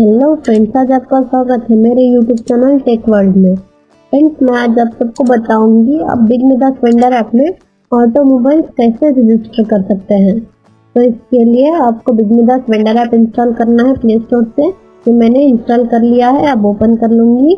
Hello friends, आज आपका स्वागत है मेरे यूट्यूब चैनल टेक वर्ल्ड में। फ्रेंड्स, मैं आज आप सबको बताऊँगी आप बिग मिदास वेंडर ऐप में ऑटोमोबाइल कैसे रजिस्टर कर सकते हैं। तो इसके लिए आपको big Midas vendor app install करना है प्ले स्टोर से। तो मैंने इंस्टॉल कर लिया है, अब ओपन कर लूँगी।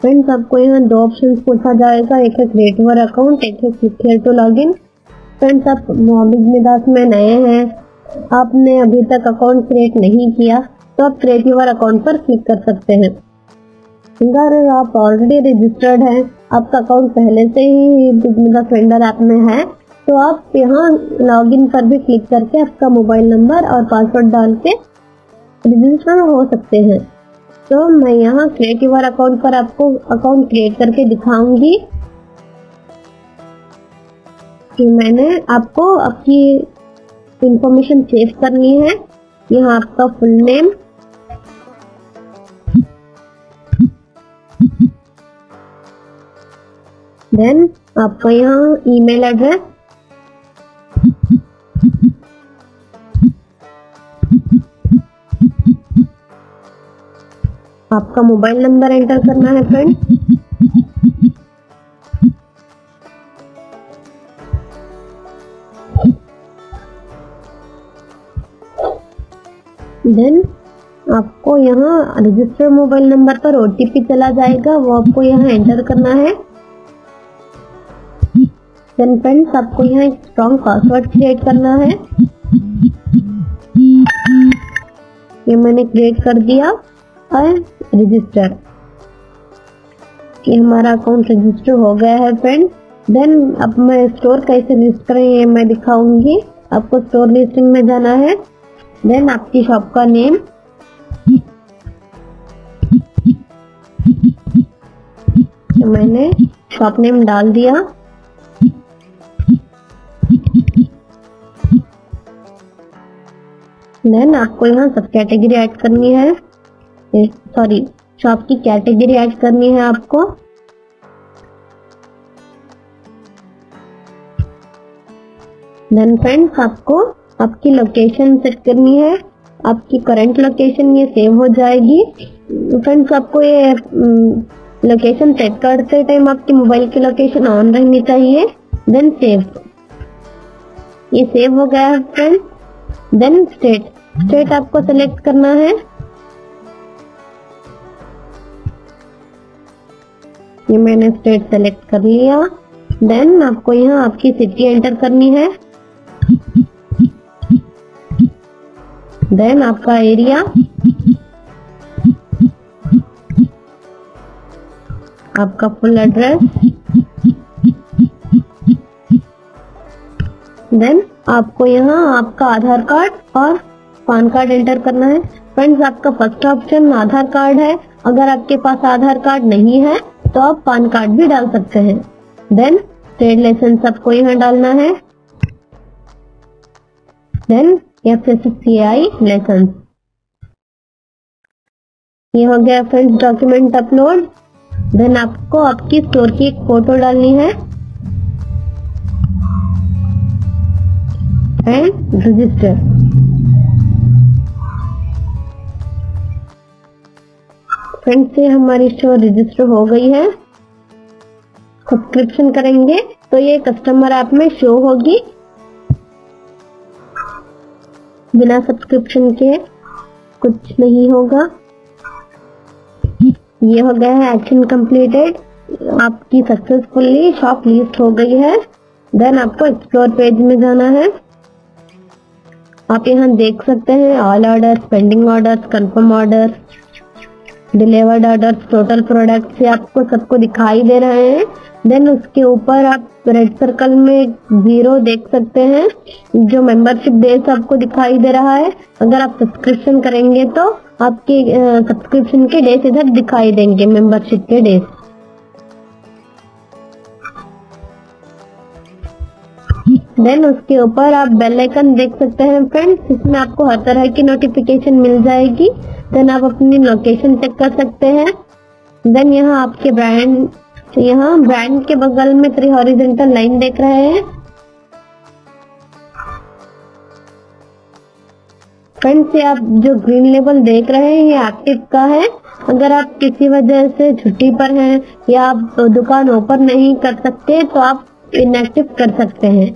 फ्रेंड्स, आपको यहाँ दो ऑप्शन पूछा जाएगा, एक है क्रिएट वर अकाउंट एक है click to log in friends, आप बिग मिदास में नए हैं, आपने अभी तक अकाउंट क्रिएट नहीं किया। तो आप क्रिएट अकाउंट पर क्लिक कर सकते हैं। अगर आप ऑलरेडी रजिस्टर्ड हैं, आपका अकाउंट पहले से ही बिज़नेस फ्रेंडर ऐप में है तो आप यहाँ लॉगिन पर भी क्लिक करके आपका मोबाइल नंबर और पासवर्ड डाल के रजिस्टर हो सकते हैं। तो मैं यहाँ क्रिएट अकाउंट पर आपको अकाउंट क्रिएट करके दिखाऊँगी कि मैंने आपको आपकी इंफॉर्मेशन सेव करनी है। यहाँ आपका फुल नेम देन आपका यहाँ ईमेल एड्रेस आपका मोबाइल नंबर एंटर करना है फ्रेंड देन आपको यहाँ रजिस्टर मोबाइल नंबर पर ओटीपी चला जाएगा, वो आपको यहाँ एंटर करना है। देन फ्रेंड्स आपको यहाँ एक स्ट्रॉन्ग पासवर्ड क्रिएट करना है। ये मैंने क्रिएट कर दिया और रजिस्टर ये हमारा अकाउंट रजिस्टर हो गया है फ्रेंड देन अब मैं स्टोर कैसे लिस्ट करें ये मैं दिखाऊँगी। आपको स्टोर लिस्टिंग में जाना है। देन आपकी शॉप का नेम तो मैंने शॉप नेम डाल दिया। देन आपको यहाँ सब कैटेगरी ऐड करनी है। सॉरी शॉप की कैटेगरी ऐड करनी है आपको। देन फ्रेंड्स आपको आपकी लोकेशन सेट करनी है। आपकी करंट लोकेशन ये सेव हो जाएगी। फ्रेंड्स आपको ये लोकेशन सेट करते टाइम आपके मोबाइल की लोकेशन ऑन रहनी चाहिए। देन सेव ये सेव हो गया है फ्रेंड्स देन स्टेट स्टेट आपको सेलेक्ट करना है। ये मैंने स्टेट सेलेक्ट कर लिया। देन आपको यहाँ आपकी सिटी एंटर करनी है। देन आपका एरिया आपका फुल एड्रेस देन आपको यहाँ आपका आधार कार्ड और पान कार्ड एंटर करना है। फ्रेंड्स, आपका फ़र्स्ट ऑप्शन आधार कार्ड है। अगर आपके पास आधार कार्ड नहीं है तो आप पान कार्ड भी डाल सकते हैं। देन ट्रेड लाइसेंस आपको यहाँ डालना है। Then F S C I licence ये हो गया फ्रेंड्स डॉक्यूमेंट अपलोड देन आपको आपकी स्टोर की एक फ़ोटो डालनी है। एंड रजिस्टर फ्रेंड्स से हमारी स्टोर रजिस्टर हो गई है। सब्सक्रिप्शन करेंगे। तो ये कस्टमर ऐप में शो होगी। बिना सब्सक्रिप्शन के कुछ नहीं होगा। ये हो गया है एक्शन कंप्लीटेड आपकी सक्सेसफुली शॉप लिस्ट हो गई है। देन आपको एक्सप्लोर पेज में जाना है। आप यहाँ देख सकते हैं all order pending order confirm order delivered order total product से आपको सबको दिखाई दे रहे हैं। देन उसके ऊपर आप रेड सर्कल में ज़ीरो देख सकते हैं, जो मेंबरशिप डे आपको दिखाई दे रहा है। अगर आप सब्सक्रिप्शन करेंगे तो आपके सब्सक्रिप्शन के डेज़ इधर दिखाई देंगे मेंबरशिप के डेज़ देन उसके ऊपर आप बेल आइकन देख सकते हैं फ्रेंड्स इसमें आपको हर तरह की नोटिफिकेशन मिल जाएगी। देन आप अपनी लोकेशन चेक कर सकते हैं। देन यहाँ आपके ब्रांड यहाँ ब्रांड के बगल में थ्री हॉरिजेंटल लाइन देख रहे हैं। फ्रेंड्स ये आप जो ग्रीन लेबल देख रहे हैं, ये एक्टिव का है। अगर आप किसी वजह से छुट्टी पर हैं या आप दुकान ओपन नहीं कर सकते तो आप इनएक्टिव कर सकते हैं।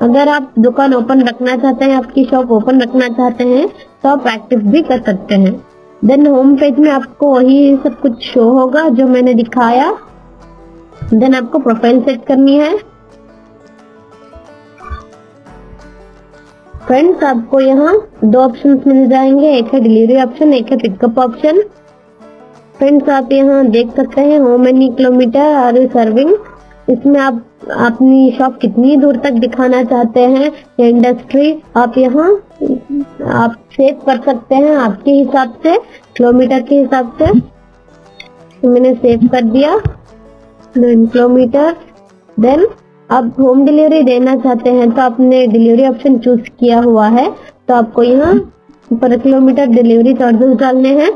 अगर आप दुकान ओपन रखना चाहते हैं, आपकी शॉप ओपन रखना चाहते हैं तो आप एक्टिव भी कर सकते हैं। देन होम पेज में आपको वही सब कुछ शो होगा, जो मैंने दिखाया। देन आपको प्रोफ़ाइल सेट करनी है। फ्रेंड्स आपको यहाँ दो ऑप्शन मिल जाएँगे। एक है डिलीवरी ऑप्शन एक है पिकअप ऑप्शन फ्रेंड्स आप यहाँ देख सकते हैं home any kilometre are serving इसमें आप अपनी शॉप कितनी दूर तक दिखाना चाहते हैं? या इंडस्ट्री आप यहाँ, आप सेव कर सकते हैं आपके हिसाब से किलोमीटर के हिसाब से। मैंने सेव कर दिया किलोमीटर देन आप होम डिलीवरी देना चाहते हैं तो आपने डिलीवरी ऑप्शन चूज़ किया हुआ है तो आपको यहाँ पर किलोमीटर डिलीवरी चार्जेस डालने हैं।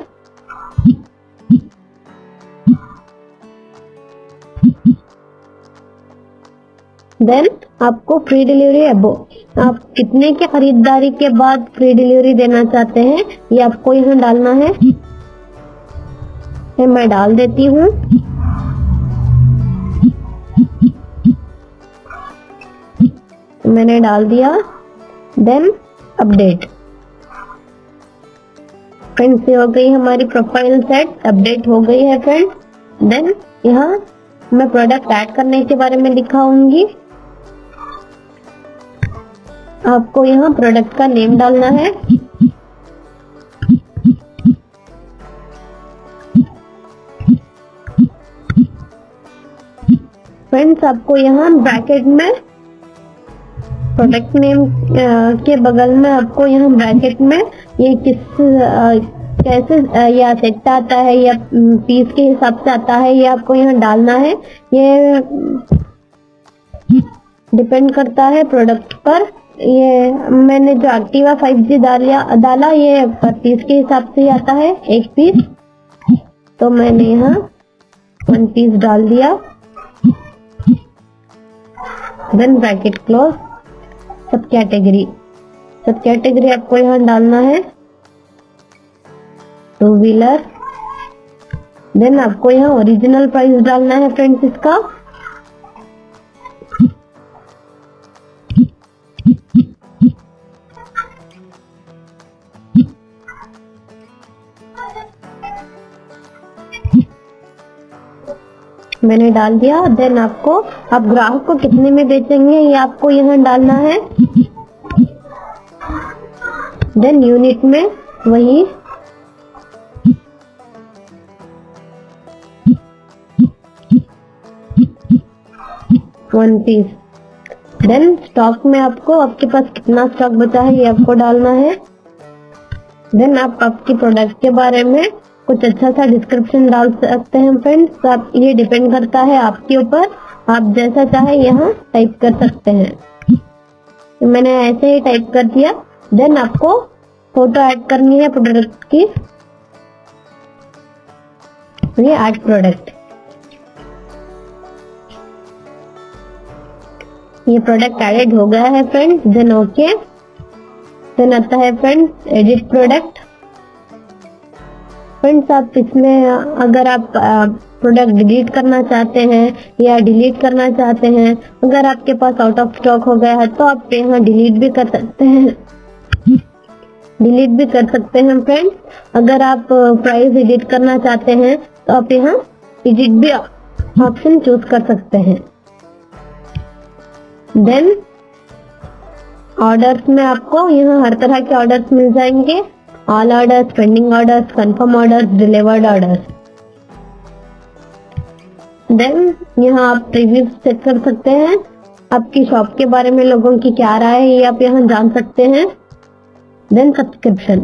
देन आपको फ्री डिलीवरी अबो आप कितने की खरीदारी के बाद फ्री डिलीवरी देना चाहते हैं? ये आपको यहाँ डालना है। ये मैं डाल देती हूँ। मैंने डाल दिया। देन अपडेट फ्रेंड्स ये हो गई हमारी प्रोफ़ाइल सेट अपडेट हो गई है फ्रेंड देन यहाँ मैं प्रोडक्ट ऐड करने के बारे में दिखाऊँगी। आपको यहाँ प्रोडक्ट का नेम डालना है। फ्रेंड्स आपको यहाँ ब्रैकेट में प्रोडक्ट नेम के बगल में आपको यहाँ ब्रैकेट में ये किस कैसे या सेट आता है या पीस के हिसाब से आता है ये आपको यहाँ डालना है। ये डिपेंड करता है प्रोडक्ट पर। ये, मैंने जो एक्टिवा फाइव जी डालिया, डाला, ये पर पीस के हिसाब से आता है, एक पीस तो मैंने यहाँ वन पीस डाल दिया। Then bracket close sub category sub category आपको यहाँ डालना है। टू व्हीलर देन आपको यहाँ ओरिजिनल प्राइस डालना है फ्रेंड्स इसका। मैंने डाल दिया देन आपको, आप ग्राहक को कितने में बेचेंगे, ये आपको यहाँ डालना है। देन यूनिट में वही वन पीस देन स्टॉक में आपको, आपके पास कितना स्टॉक बचा है, ये आपको डालना है। देन आप आपकी प्रोडक्ट के बारे में कुछ अच्छा सा डिस्क्रिप्शन डाल सकते हैं फ्रेंड्स आप, ये डिपेंड करता है आपके ऊपर. आप जैसा चाहे यहाँ टाइप कर सकते हैं. तो मैंने ऐसे ही टाइप कर दिया. देन आपको फ़ोटो ऐड करनी है प्रोडक्ट की. ये ऐड प्रोडक्ट ये प्रोडक्ट एडेड हो गया है फ्रेंड्स देन ओके देन आता है फ्रेंड्स एडिट प्रोडक्ट फ्रेंड्स आप इसमें अगर आप प्रोडक्ट डिलीट करना चाहते हैं या डिलीट करना चाहते हैं, अगर आपके पास आउट ऑफ़ स्टॉक हो गया है तो आप यहाँ डिलीट भी कर सकते हैं। डिलीट भी कर सकते हैं फ्रेंड्स अगर आप प्राइस एडिट करना चाहते हैं तो आप यहाँ एडिट भी ऑप्शन चूज़ कर सकते हैं। देन ऑर्डर्स में आपको यहाँ हर तरह के ऑर्डर्स मिल जाएँगे। All orders pending orders confirm orders delivered orders then यहाँ आप रिव्यू चेक कर सकते हैं। आपकी शॉप के बारे में लोगों की क्या राय है, ये आप यहाँ जान सकते हैं। देन सब्सक्रिप्शन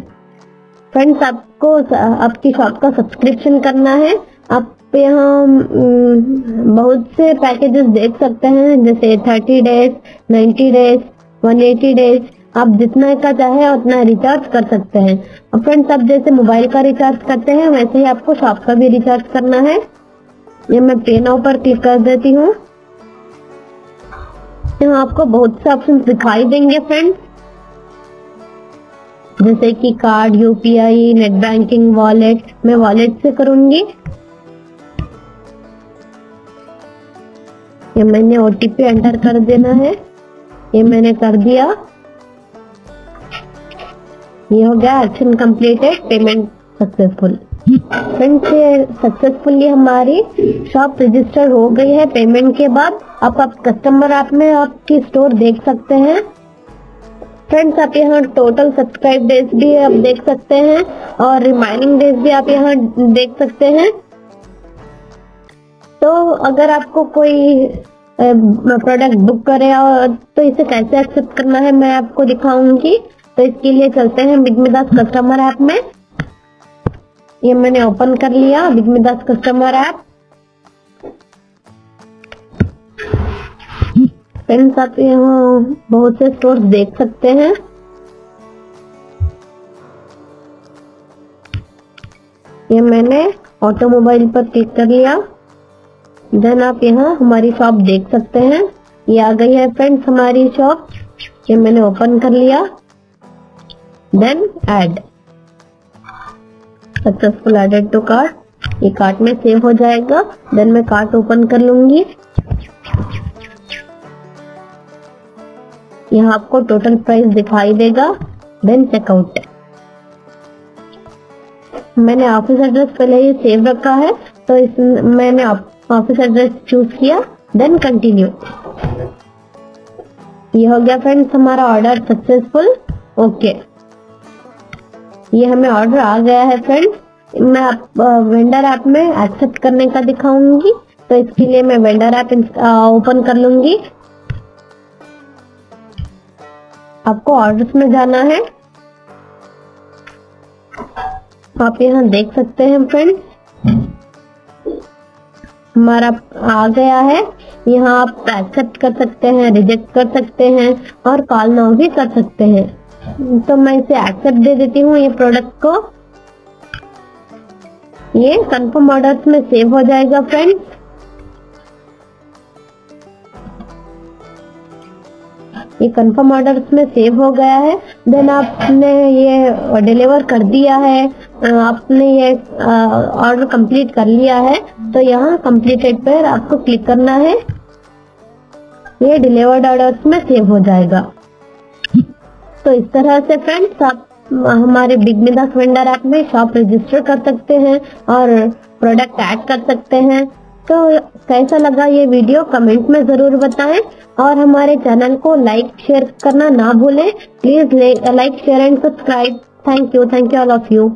फ्रेंड्स आपको आपकी शॉप का सब्सक्रिप्शन करना है। आप यहाँ बहुत से पैकेजेस देख सकते हैं, जैसे thirty days ninety days one eighty days आप जितना का चाहे उतना रिचार्ज कर सकते हैं। और फ्रेंड्स आप जैसे मोबाइल का रिचार्ज करते हैं, वैसे ही आपको शॉप का भी रिचार्ज करना है। ये मैं पे नाउ पर क्लिक कर देती हूँ। यहाँ आपको बहुत से ऑप्शन दिखाई देंगे फ्रेंड्स जैसे कि card UPI net banking wallet मैं वॉलेट से करूँगी। ये मैंने ओटीपी एंटर कर देना है। ये मैंने कर दिया। ये हो गया action completed payment successful friends ये सक्सेसफुली हमारी शॉप रजिस्टर हो गई है. पेमेंट के बाद आप आप कस्टमर ऐप में आपकी स्टोर देख सकते हैं. फ्रेंड्स आप यहाँ टोटल सब्सक्राइब डेज़ भी आप देख सकते हैं और रिमाइनिंग डेज़ भी आप यहाँ देख सकते हैं. तो अगर आपको कोई प्रोडक्ट बुक करे और तो इसे कैसे एक्सेप्ट करना है मैं आपको दिखाऊँगी. तो इसके लिए चलते हैं बिगमिदास कस्टमर ऐप में। ये मैंने ओपन कर लिया बिगमिदास कस्टमर ऐप। फ्रेंड्स आप यहाँ बहुत से स्टोर्स देख सकते हैं। ये मैंने ऑटोमोबाइल पर क्लिक कर लिया। देन आप यहाँ हमारी शॉप देख सकते हैं। ये आ गई है फ्रेंड्स हमारी शॉप ये मैंने ओपन कर लिया। Then add successful added to cart ये कार्ट में सेव हो जाएगा. देन मैं कार्ट ओपन कर लूँगी. यहाँ आपको टोटल प्राइस दिखाई देगा. देन चेकआउट मैंने ऑफ़िस एड्रेस पहले ही सेव रखा है तो इस मैंने ऑफ़िस एड्रेस चूज़ किया. देन कंटिन्यू ये हो गया फ्रेंड्स हमारा ऑर्डर सक्सेसफुल ओके ये हमें ऑर्डर आ गया है फ्रेंड मैं आप वेंडर ऐप में एक्सेप्ट करने का दिखाऊँगी. तो इसके लिए मैं वेंडर ऐप ओपन कर लूँगी. आपको ऑर्डर्स में जाना है. आप यहाँ देख सकते हैं फ्रेंड हमारा आ गया है. यहाँ आप एक्सेप्ट कर सकते हैं रिजेक्ट कर सकते हैं और कॉल नाउ भी कर सकते हैं. तो मैं इसे एक्सेप्ट दे देती हूँ ये प्रोडक्ट को। ये कंफर्म ऑर्डर्स में सेव हो जाएगा फ्रेंड्स ये कंफर्म ऑर्डर्स में सेव हो गया है। देन आपने ये डिलीवर कर दिया है। आपने ये ऑर्डर कंप्लीट कर लिया है। तो यहाँ कंप्लीटेड पर आपको क्लिक करना है। ये डिलीवर्ड ऑर्डर्स में सेव हो जाएगा। तो इस तरह से फ्रेंड्स आप हमारे बिग मिदास वेंडर ऐप में शॉप रजिस्टर कर सकते हैं और प्रोडक्ट ऐड कर सकते हैं। तो कैसा लगा ये वीडियो कमेंट में ज़रूर बताएँ और हमारे चैनल को लाइक शेयर करना ना भूलें। Please like share and subscribe thank you thank you all of you